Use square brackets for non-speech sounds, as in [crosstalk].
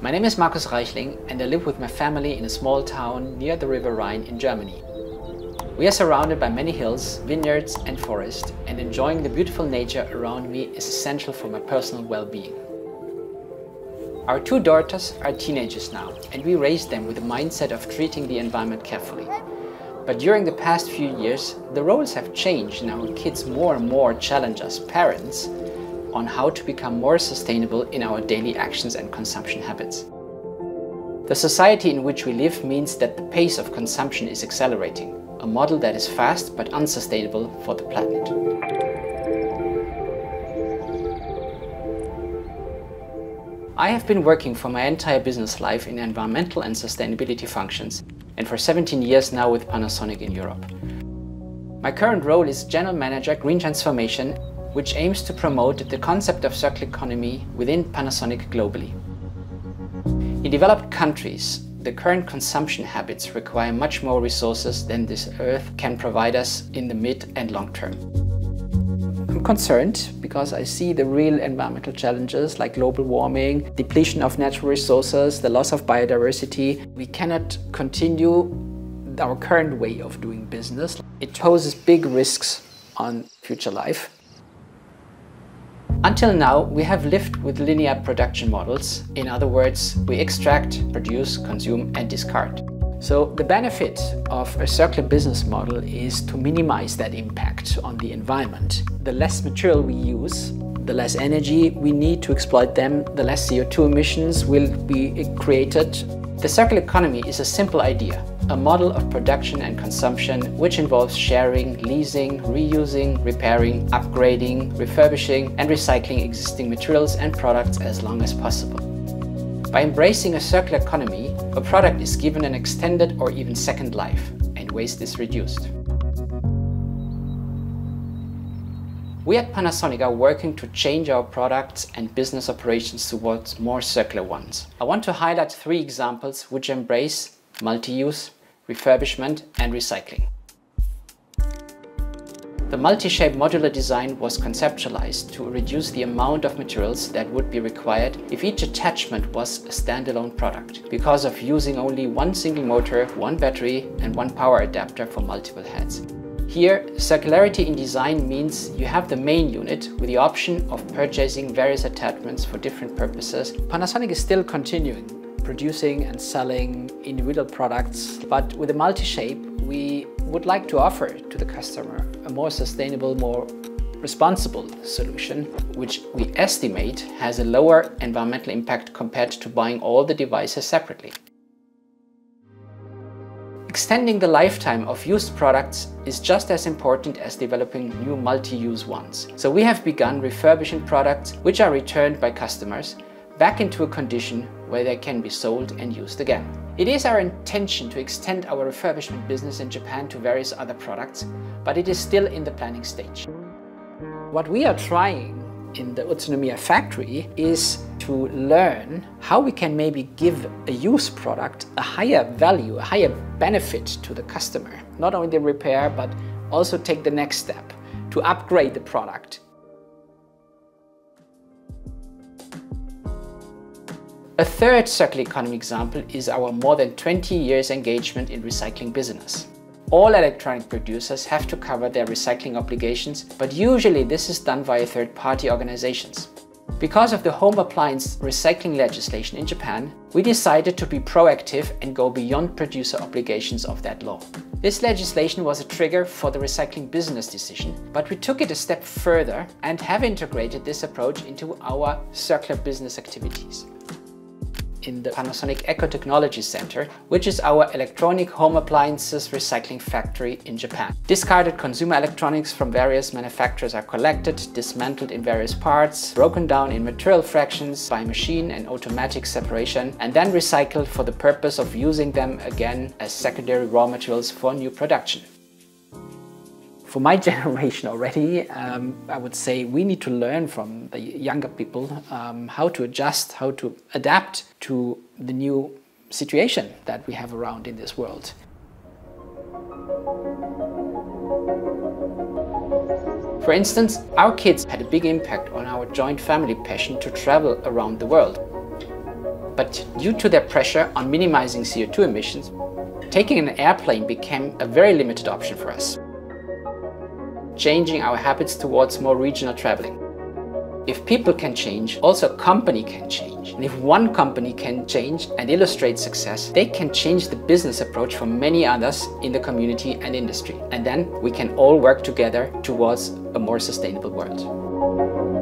My name is Markus Reichling and I live with my family in a small town near the River Rhine in Germany. We are surrounded by many hills, vineyards and forests and enjoying the beautiful nature around me is essential for my personal well-being. Our two daughters are teenagers now and we raised them with the mindset of treating the environment carefully. But during the past few years, the roles have changed and our kids more and more challenge us parents on how to become more sustainable in our daily actions and consumption habits. The society in which we live means that the pace of consumption is accelerating, a model that is fast but unsustainable for the planet. I have been working for my entire business life in environmental and sustainability functions and for 17 years now with Panasonic in Europe. My current role is General Manager Green Transformation which aims to promote the concept of circular economy within Panasonic globally. In developed countries, the current consumption habits require much more resources than this Earth can provide us in the mid and long term. I'm concerned because I see the real environmental challenges like global warming, depletion of natural resources, the loss of biodiversity. We cannot continue our current way of doing business. It poses big risks on future life. Until now, we have lived with linear production models. In other words, we extract, produce, consume and discard. So the benefit of a circular business model is to minimize that impact on the environment. The less material we use, the less energy we need to exploit them, the less CO2 emissions will be created. The circular economy is a simple idea a model of production and consumption which involves sharing, leasing, reusing, repairing, upgrading, refurbishing and recycling existing materials and products as long as possible. By embracing a circular economy, a product is given an extended or even second life and waste is reduced. We at Panasonic are working to change our products and business operations towards more circular ones. I want to highlight three examples which embrace multi-use, refurbishment and recycling. The MULTISHAPE modular design was conceptualized to reduce the amount of materials that would be required if each attachment was a standalone product, because of using only one single motor, one battery and one power adapter for multiple heads. Here, circularity in design means you have the main unit with the option of purchasing various attachments for different purposes. Panasonic is still continuing producing and selling individual products. But with a MULTISHAPE, we would like to offer to the customer a more sustainable, more responsible solution, which we estimate has a lower environmental impact compared to buying all the devices separately. Extending the lifetime of used products is just as important as developing new multi-use ones. So we have begun refurbishing products which are returned by customers back into a condition where they can be sold and used again. It is our intention to extend our refurbishment business in Japan to various other products, but it is still in the planning stage. What we are trying in the Utsunomiya factory is to learn how we can maybe give a used product a higher value, a higher benefit to the customer. Not only the repair, but also take the next step to upgrade the product A third circular economy example is our more than 20 years engagement in recycling business. All electronic producers have to cover their recycling obligations, but usually this is done via third-party organizations. Because of the home appliance recycling legislation in Japan, we decided to be proactive and go beyond producer obligations of that law. This legislation was a trigger for the recycling business decision, but we took it a step further and have integrated this approach into our circular business activities in the Panasonic Eco Technology Center, which is our electronic home appliances recycling factory in Japan. Discarded consumer electronics from various manufacturers are collected, dismantled in various parts, broken down in material fractions by machine and automatic separation, and then recycled for the purpose of using them again as secondary raw materials for new production. For my [laughs] generation already, um, I would say we need to learn from the younger people um, how to adjust, how to adapt to the new situation that we have around in this world. For instance, our kids had a big impact on our joint family passion to travel around the world. But due to their pressure on minimizing CO2 emissions, taking an airplane became a very limited option for us. Changing our habits towards more regional traveling. If people can change, also a company can change. And if one company can change and illustrate success, they can change the business approach for many others in the community and industry. And then we can all work together towards a more sustainable world.